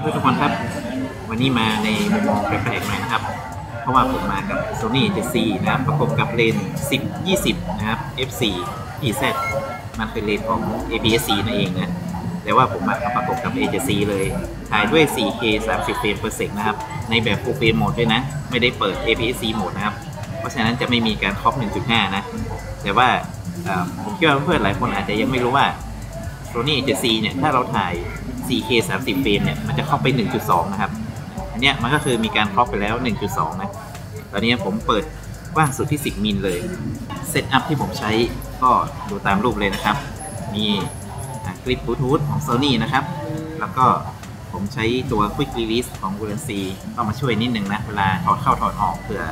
เพื่อนทุกคนครับ วันนี้มาในมุมมองแปลกๆหน่อยนะครับ เพราะว่าผมมากับ Sony 7C นะครับ ประกบกับเลน10 20 นะครับ f4 EZ มันเป็นเลนของ APS-C นั่นเองนะ แต่ว่าผมมาประกบกับ A7C เลยถ่ายด้วย 4K 30 เฟรม per sec นะครับ ในแบบ full frame mode ด้วยนะ ไม่ได้เปิด APS-C mode นะครับ เพราะฉะนั้นจะไม่มีการครอป1.5 นะ แต่ว่าผมคิดว่าเพื่อนๆหลายคนอาจจะยังไม่รู้ว่า Sony A7C เนี่ย ถ้าเราถ่าย 4K 30 เฟรมเนี่ยมันจะเข้าไป 1.2 นะครับ อันเนี้ยมันก็คือมีการ crop ไปแล้ว 1.2 นะ ตอนนี้ผมเปิดกว้างสุดที่ 10 มิลเลย setup ที่ผมใช้ก็ดูตามรูปเลยนะครับ มีคลิปบลูทูธของ Sony นะครับ แล้วก็ผมใช้ตัว Quick Release ของ v u l a n c ก็มาช่วยนิดนึงนะ เวลาถอดเข้าถอดออกเผื่อ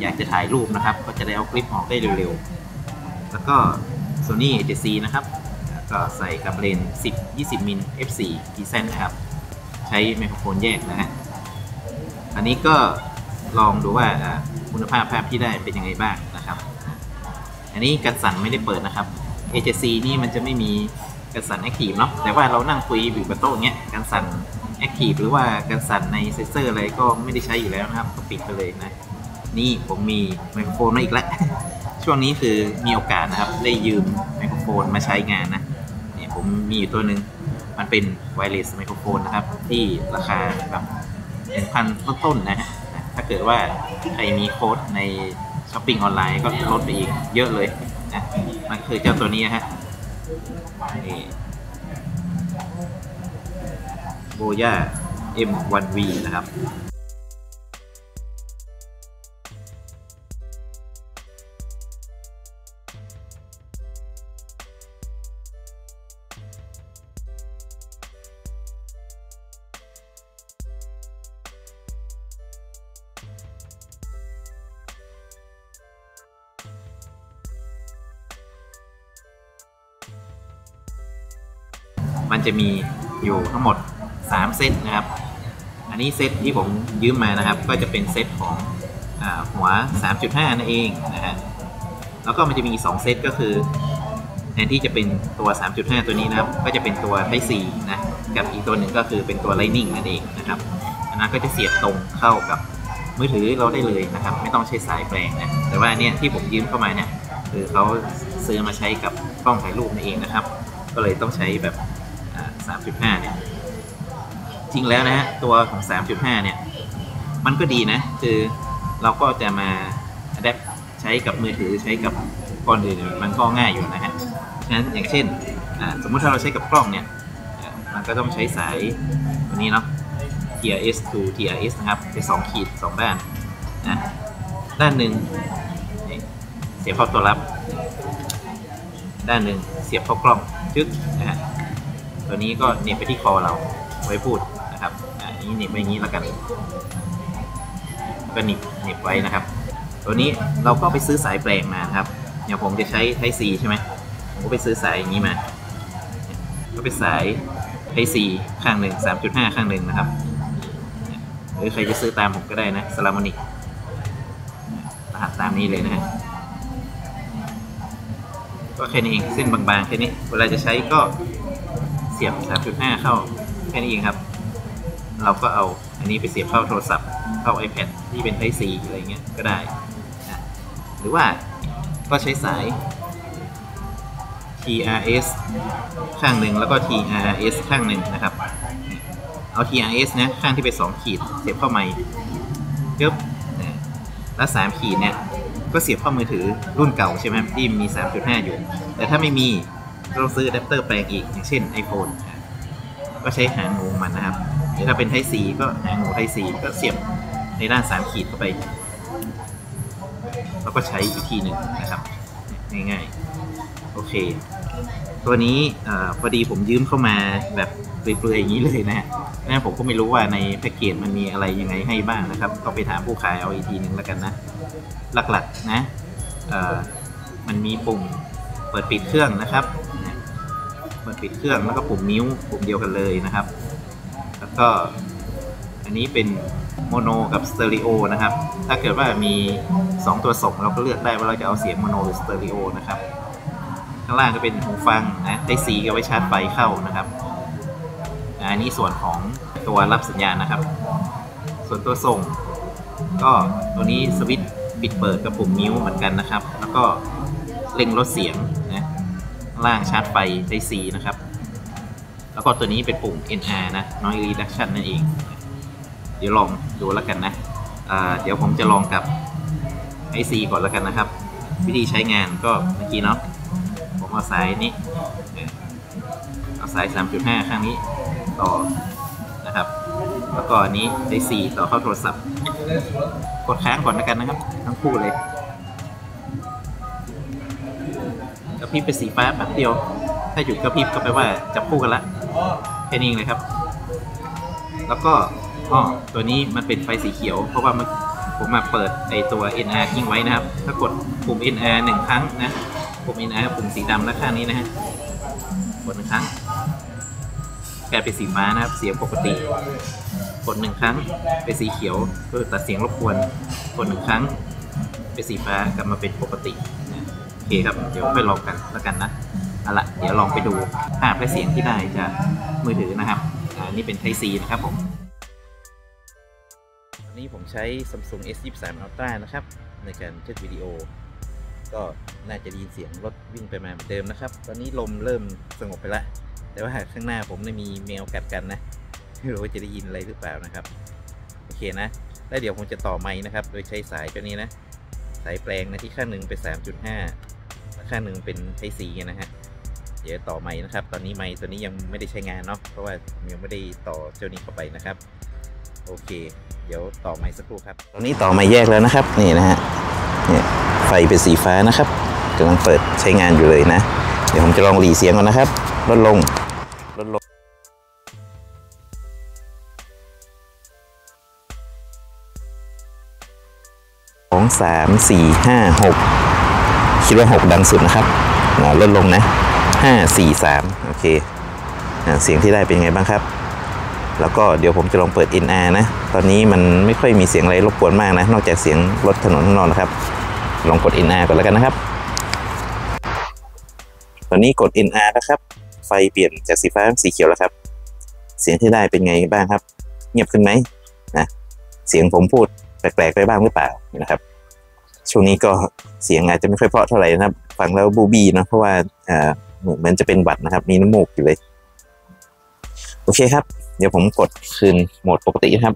อยากจะถ่ายรูปนะครับ ก็จะได้เอาคลิปออกได้เร็วๆ แล้วก็ Sony A7C นะครับ ก็ใส่กับเลน10 20 มิล f4 PZ นะครับ ใช้ไมโครโฟนแยกนะฮะอันนี้ก็ลองดูว่าคุณภาพภาพที่ได้เป็นยังไงบ้างนะครับ อันนี้กัดสั่นไม่ได้เปิดนะครับ A7C นี่มันจะไม่มีกัดสั่น Active เนาะแต่ว่าเรานั่งคุยอยู่บนโต๊ะเงี้ยกัดสั่น Active หรือว่ากัดสั่นในเซนเซอร์อะไรก็ไม่ได้ใช้อยู่แล้วนะครับ ก็ปิดไปเลยนะ นี่ผมมีไมโครโฟนมาอีกแล้ว ช่วงนี้คือมีโอกาสนะครับ ได้ยืมไมโครโฟนมาใช้งานนะ ผมมีอยู่ตัวหนึ่งมันเป็นไวเลสไมโครโฟนนะครับ ที่ราคาแบบหนึ่งพันต้นๆนะฮะถ้าเกิดว่าใครมีโค้ดในช้อปปิ้งออนไลน์ก็ลดไปอีกเยอะเลยนะมันคือเจ้าตัวนี้ฮะนี่โบย่า M1V นะครับ มันจะมีอยู่ทั้งหมด 3 เซตนะครับ อันนี้เซตที่ผมยืมมานะครับ ก็จะเป็นเซตของอหัว 3.5 นั่นเองนะฮะแล้วก็มันจะมี 2 เซตก็คือ แทนที่จะเป็นตัว 3.5 ตัวนี้นะครับ ก็จะเป็นตัว Type C นะกับอีกตัวหนึ่งก็คือเป็นตัว Lightning นั่นเองนะครับอันนั้นก็จะเสียบตรงเข้ากับมือถือเราได้เลยนะครับ ไม่ต้องใช้สายแปลงนะแต่ว่าเนี่ยที่ผมยืมเข้ามาเนี่ยคือเขาซื้อมาใช้กับกล้องถ่ายรูปนั่นเองนะครับ ก็เลยต้องใช้แบบ 3.5 เนี่ย จริงแล้วนะฮะ ตัวของ 3.5 เนี่ย มันก็ดีนะ คือเราก็จะมา adapt ใช้กับมือถือใช้กับก้อนอื่นมันก็ง่ายอยู่นะฮะฉะนั้นอย่างเช่น สมมุติถ้าเราใช้กับกล้องเนี่ย มันก็ต้องใช้สายตัวนี้เนาะ TRS to TRS นะครับเป็น2ขีด2ด้านนะด้านหนึ่งเสียบเข้าตัวรับ ด้านหนึ่งเสียบเข้ากล้องจึ๊กนะฮะ ตัวนี้ก็เน็บไปที่คอเราไว้พูดนะครับอันนี้เน็บไว้อย่างนี้แล้วกันก็หนีบเน็บไว้นะครับ ตัวนี้เราก็ไปซื้อสายแปลงมาครับอย่างผมจะใช้ไทซีใช่ไหมผมก็ไปซื้อสายอย่างนี้มา ก็เป็นสายไทซีข้างหนึ่ง3.5 ข้างหนึ่งนะครับหรือใครจะซื้อตามผมก็ได้นะสลามอนิกรหัสตามนี้เลยนะฮะก็แค่นี้เองเส้นบางๆแค่นี้ เวลาจะใช้ก็ สียบ 3.5 เข้าแค่นี้เองครับ เราก็เอาอันนี้ไปเสียบเข้าโทรศัพท์ เข้า iPad ที่เป็น Type C อะไรเงี้ยก็ได้นะหรือว่าก็ใช้สาย TRS ข้างหนึ่งแล้วก็ TRS ข้างหนึ่งนะครับ เอา TRS นะข้างที่เป็น2ขีด เสียบเข้าไมค์ยึบนะแล้ว3ขีดเนี่ยก็เสียบเข้ามือถือรุ่นเก่าใช่ไหมที่มี 3.5 อยู่ แต่ถ้าไม่มี ก็ต้องซื้ออะแดปเตอร์แปลงอีก อย่างเช่น iPhone ก็ใช้หางงูมันนะครับหรือถ้าเป็น Type C ก็หางงู Type C ก็เสียบในด้าน3ขีดเข้าไปแล้วก็ใช้อีกทีหนึ่งนะครับ ง่ายๆ โอเค ตัวนี้อพอดีผมยืมเข้ามาแบบเปลือยๆอย่างนี้เลยนะฮะนะผมก็ไม่รู้ว่าในแพ็กเกจมันมีอะไรยังไงให้บ้างนะครับ ก็ไปถามผู้ขายเอาอีกทีหนึ่งแล้วกันนะ หลักๆนะมันมีปุ่มเปิดปิดเครื่องนะครับ เปิดปิดเครื่องแล้วก็ปุ่มนิ้วปุ่มเดียวกันเลยนะครับ แล้วก็อันนี้เป็นโมโนกับสเตอริโอนะครับ ถ้าเกิดว่ามี 2 ตัวส่งเราก็เลือกได้ว่าเราจะเอาเสียงโมโนหรือสเตอริโอนะครับ ข้างล่างก็เป็นหูฟังนะได้สีก็ไว้ชาร์จไฟเข้านะครับ อันนี้ส่วนของตัวรับสัญญาณนะครับ ส่วนตัวส่ง ก็ตัวนี้สวิตช์ปิดเปิดกับปุ่ม mute เหมือนกันนะครับ แล้วก็เร่งลดเสียง ล่างชาร์จไฟ Type C นะครับ แล้วก็ตัวนี้เป็นปุ่ม NR นะ Noise Reduction นั่นเอง เดี๋ยวลองดูแล้วกันนะเดี๋ยวผมจะลองกับ IC ก่อนแล้วกันนะครับ วิธีใช้งานก็เมื่อกี้เนาะผมเอาสายนี้เอาสาย 3.5 ข้างนี้ต่อนะครับ แล้วก็อันนี้ได้ C ต่อเข้าโทรศัพท์ กดค้างก่อนแล้วกันนะครับ ทั้งคู่เลย ระพริบเป็นสีฟ้าแป๊บเดียว ถ้าหยุดกระพริบก็แปลว่าจับคู่กันละแค่นี้เลยครับ แล้วก็อ๋อตัวนี้มันเป็นไฟสีเขียว เพราะว่ามันผมมาเปิดไอตัว NR ทิ้งไว้นะครับ ถ้ากดปุ่ม NR หนึ่งครั้งนะ ปุ่ม NR ปุ่มสีดำและข้างนี้นะฮะ กดหนึ่งครั้งกลายเป็นสีฟ้านะครับ เสียงปกติ กดหนึ่งครั้ง เป็นสีเขียวเพื่อตัดเสียงรบกวน กดหนึ่งครั้ง เป็นสีฟ้ากลับมาเป็นปกติ เคครับ เดี๋ยวค่อยลองกันแล้วกันนะเอาละเดี๋ยวลองไปดูภาพและเสียงที่ได้จากมือถือนะครับอ่านี่เป็น Type C นะครับผมวันนี้ผมใช้ Samsung S23 Ultra นะครับ ในการเช็ดวิดีโอ ก็น่าจะได้ยินเสียงรถวิ่งไปมาเหมือนเดิมนะครับ ตอนนี้ลมเริ่มสงบไปแล้วแต่ว่าข้างหน้าผมได้มีแมวกัดกันนะไม่รู้ว่าจะได้ยินอะไรหรือเปล่านะครับ โอเคนะ แล้วเดี๋ยวผมจะต่อไม้นะครับ โดยใช้สายตัวนี้นะ สายแปลงนะที่ข้างหนึ่งเป็น 3.5และข้างหนึ่งเป็นไทซีนะฮะเดี๋ยวต่อไม้นะครับ ตอนนี้ไม้ตัวนี้ยังไม่ได้ใช้งานเนาะเพราะว่ายังไม่ได้ต่อเจ้านี้เข้าไปนะครับโอเค เดี๋ยวต่อไม้สักครู่ครับตอนนี้ต่อไม้แยกแล้วนะครับนี่นะฮะเนี่ยไฟเป็นสีฟ้านะครับกำลังเปิดใช้งานอยู่เลยนะ เดี๋ยวผมจะลองหลีเสียงก่อนนะครับลดลงลดลง สองสามสี่ห้าหกคิดว่าหกดังสุดนะครับลดลงนะห้าสี่สามโอเคเสียงที่ได้เป็นไงบ้างครับ แล้วก็เดี๋ยวผมจะลองเปิด NR นะ ตอนนี้มันไม่ค่อยมีเสียงอะไรรบกวนมากนะ นอกจากเสียงรถถนนข้างนอกนะครับ ลองกด NR ก่อนแล้วกันนะครับ ตอนนี้กด NR นะครับ ไฟเปลี่ยนจากสีฟ้าเป็นสีเขียวแล้วครับ เสียงที่ได้เป็นไงบ้างครับ เงียบขึ้นไหมนะ เสียงผมพูดแปลกๆไปบ้างหรือเปล่านะครับ ช่วงนี้ก็เสียงอาจจะไม่ค่อยเพราะเท่าไหร่นะครับ ฟังแล้วบูบี้นะเพราะว่าเหมือนจะเป็นหวัดนะครับ มีน้ำมูกอยู่เลย โอเคครับ เดี๋ยวผมกดคืนโหมดปกตินะครับ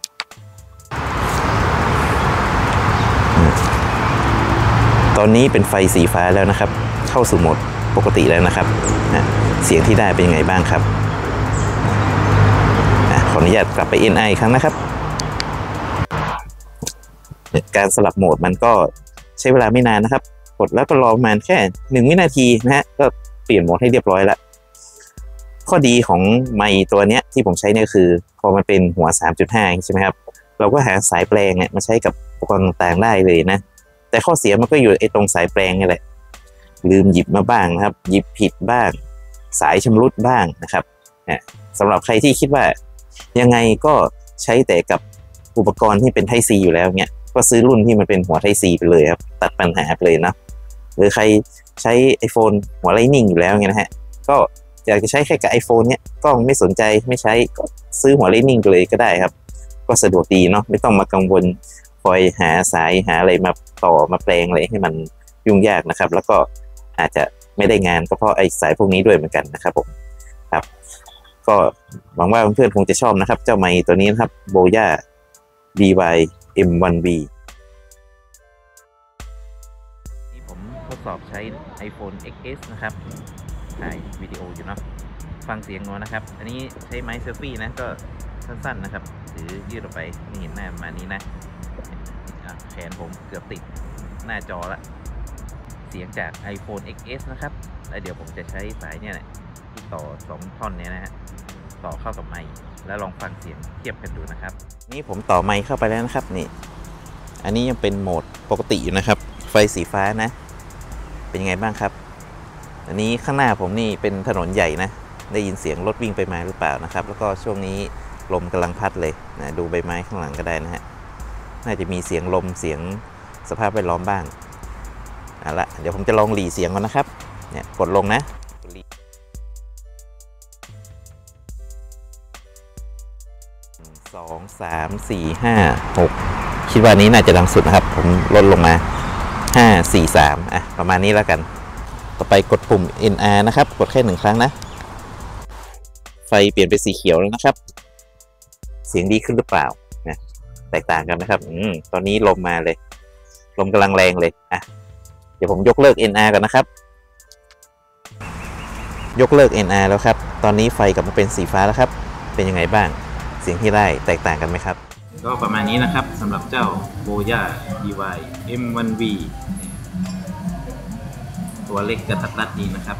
ตอนนี้เป็นไฟสีฟ้าแล้วนะครับ เข้าสู่โหมดปกติแล้วนะครับนะเสียงที่ได้เป็นยังไงบ้างครับนะขออนุญาตกลับไป NI ครั้งนะครับ การสลับโหมดมันก็ ใช้เวลาไม่นานนะครับ กดแล้วก็รอประมาณแค่หนึ่งวินาทีนะฮะก็เปลี่ยนโหมดให้เรียบร้อยแล้วข้อดีของไมตัวเนี้ยที่ผมใช้เนี่ยคือ พอมันเป็นหัว 3.5 ใช่ไหมครับ เราก็หาสายแปลงเนี่ยมาใช้กับอุปกรณ์ต่างๆได้เลยนะ แต่ข้อเสียมันก็อยู่ไอ้ตรงสายแปลงนี่แหละ ลืมหยิบมาบ้างนะครับ หยิบผิดบ้าง สายชำรุดบ้างนะครับสำหรับใครที่คิดว่ายังไงก็ใช้แต่กับอุปกรณ์ที่เป็นไทซีอยู่แล้วเนี่ย ก็ซื้อรุ่นที่มันเป็นหัวไทซีไปเลยครับ ตัดปัญหาไปเลยนะ หรือใครใช้ iPhone หัวไลนิ่งอยู่แล้วเนี่ยนะฮะ ก็อยากจะใช้แค่กับ iPhone เนี่ยก็ไม่สนใจไม่ใช้ก็ซื้อหัวไลนิ่งไปเลยก็ได้ครับ ก็สะดวกดีเนาะไม่ต้องมากังวลคอยหาสายหาอะไรมาต่อมาแปลงอะไรให้มันยุ่งยากนะครับ แล้วก็อาจจะไม่ได้งานก็เพราะไอ้สายพวกนี้ด้วยเหมือนกันนะครับผมครับ ก็หวังว่าเพื่อนๆคงจะชอบนะครับ เจ้าไม้ตัวนี้นะครับโบย่า DY M1V นี่ผมทดสอบใช้ iPhone XS นะครับ ถ่ายวิดีโออยู่เนาะ ฟังเสียงงอนะครับ อันนี้ใช้ไม้เซลฟี่นะ ก็สั้นๆนะครับหรือยืดออกไปนี่เห็นหน้ามานี้นะแขนผมเกือบติดหน้าจอละ เสียงจาก iPhone XS นะครับ แล้วเดี๋ยวผมจะใช้สายเนี่ยที่ต่อ 2 ท่อนเนี่ยนะฮะ ต่อเข้ากับไมค์แล้วลองฟังเสียงเทียบกันดูนะครับ นี่ผมต่อไมค์เข้าไปแล้วนะครับนี่ อันนี้ยังเป็นโหมดปกติอยู่นะครับ ไฟสีฟ้านะ เป็นยังไงบ้างครับ อันนี้ข้างหน้าผมนี่เป็นถนนใหญ่นะ ได้ยินเสียงรถวิ่งไปมาหรือเปล่านะครับ แล้วก็ช่วงนี้ลมกำลังพัดเลยนะดูใบไม้ข้างหลังก็ได้นะฮะน่าจะมีเสียงลมเสียงสภาพแวดล้อมบ้างเอาละเดี๋ยวผมจะลองหลีเสียงก่อนนะครับเนี่ยกดลงนะ องสามสี่ห้าหกคิดว่านี้น่าจะดังสุดนะครับ ผมลดลงมาห้าสี่สามอะ ประมาณนี้แล้วกัน ต่อไปกดปุ่ม NR นะครับ กดแค่หนึ่งครั้งนะ ไฟเปลี่ยนเป็นสีเขียวแล้วนะครับ เสียงดีขึ้นหรือเปล่านะแตกต่างกันนะครับ อืมตอนนี้ลมมาเลย ลมกำลังแรงเลยอะเดี๋ยวผมยกเลิก NR กันนะครับ ยกเลิก NR แล้วครับ ตอนนี้ไฟกลับมาเป็นสีฟ้าแล้วครับ เป็นยังไงบ้าง สียงที่ได้แตกต่างกันไหมครับ ก็ประมาณนี้นะครับสำหรับเจ้าโบย่า DY M1V ตัวเล็กกระทัดรัดดีนะครับ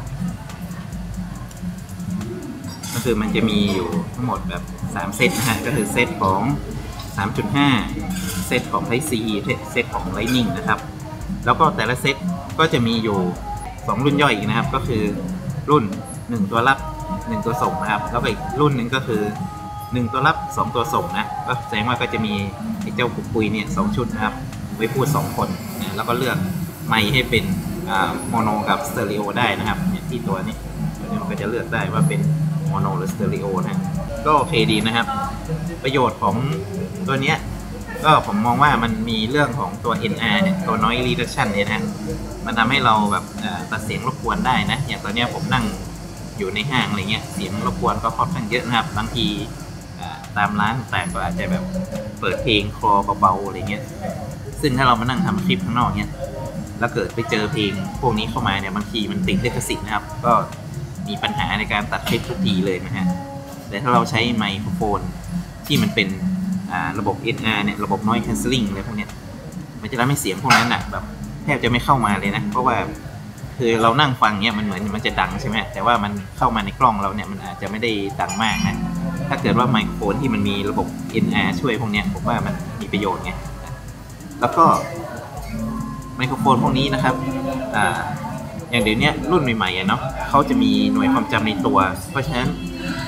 ก็คือมันจะมีอยู่ทั้งหมดแบบ 3 เซตนะฮะก็คือเซตของ 3.5 เซตของ Type เซตของ Lightning นะครับ แล้วก็แต่ละเซตก็จะมีอยู่ 2 รุ่นย่อยอีกนะครับ ก็คือรุ่น 1 ตัวรับ 1 ตัวส่งนะครับ แล้วก็อีกรุ่นหนึ่งก็คือ 1ตัวรับ2ตัวส่งนะก็แสดงว่าก็จะมีเจ้าปุกปุยเนี่ยสองชุดนะครับ ไว้พูด2คนนะแล้วก็เลือกไมค์ให้เป็นโมโนกับสเตอริโอได้นะครับที่ตัวนี้ตัวนี้มันก็จะเลือกได้ว่าเป็นโมโนหรือสเตอริโอนะก็โอเคดีนะครับ ประโยชน์ของตัวเนี้ยก็ผมมองว่ามันมีเรื่องของตัว NR เนี่ยตัว noise reduction เนี่ยนะมันทำให้เราแบบตัดเสียงรบกวนได้นะ อย่างตอนนี้ผมนั่งอยู่ในห้างอะไรเงี้ยเสียงรบกวนก็ค่อนข้างเยอะนะครับบางที ตามร้านต่างๆก็อาจจะแบบเปิดเพลงคลอเบาๆอะไรเงี้ย ซึ่งถ้าเรามานั่งทำคลิปข้างนอกเนี้ย แล้วเกิดไปเจอเพลงพวกนี้เข้ามาเนี่ยบางทีมันติดลิขสิทธิ์นะครับ ก็มีปัญหาในการตัดคลิปทุกทีเลยนะฮะ แต่ถ้าเราใช้ไมโครโฟนที่มันเป็นระบบ NR เนี่ย ระบบ noise cancelling อะไรพวกเนี้ย มันจะทำให้เสียงพวกนั้นน่ะแบบแทบจะไม่เข้ามาเลยนะ เพราะว่าคือเรานั่งฟังเนี้ยมันเหมือนมันจะดังใช่ไหมแต่ว่ามันเข้ามาในกล้องเราเนี่ยมันอาจจะไม่ได้ดังมากนะ ถ้าเกิดว่าไมโครโฟนที่มันมีระบบ NR ช่วยพวกนี้ผมว่ามันมีประโยชน์ไงแล้วก็ไมโครโฟนพวกนี้นะครับอ่าอย่างเดี๋ยวนี้รุ่นใหม่ๆเนาะเขาจะมีหน่วยความจำในตัว เพราะฉะนั้น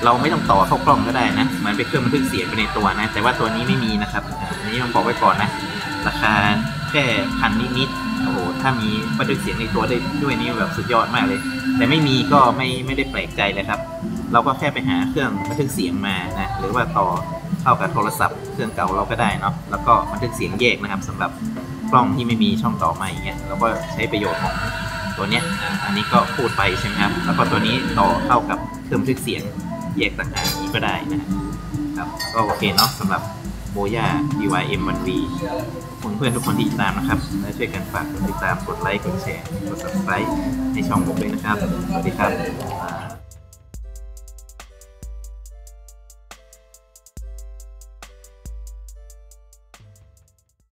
เราไม่ต้องต่อเข้ากล้องก็ได้นะเหมือนเป็นเครื่องบันทึกเสียงไปในตัวนะ แต่ว่าตัวนี้ไม่มีนะครับอันนี้ต้องบอกไว้ก่อนนะ ราคาแค่พันนิดๆโอ้โหถ้ามีบันทึกเสียงในตัวได้ด้วยนี่แบบสุดยอดมากเลย แต่ไม่มีก็ไม่ไม่ได้แปลกใจเลยครับ เราก็แค่ไปหาเครื่องบันทึกเสียงมานะหรือว่าต่อเข้ากับโทรศัพท์เครื่องเก่าเราก็ได้เนาะแล้วก็บันทึกเสียงแยกนะครับสำหรับกล้องที่ไม่มีช่องต่อใหม่อย่างเงี้ยเราก็ใช้ประโยชน์ของตัวเนี้ยอันนี้ก็พูดไปใช่ไหมครับแล้วก็ตัวนี้ต่อเข้ากับเครื่องบันทึกเสียงแยกต่างหากนี้ก็ได้นะครับก็โอเคเนาะสำหรับโบย่า DYM1V ขอบคุณเพื่อนทุกคนที่ติดตามนะครับ และช่วยกันฝากกดติดตามกดไลค์กดแชร์กด subscribe ให้ช่องผมด้วยนะครับ สวัสดีครับ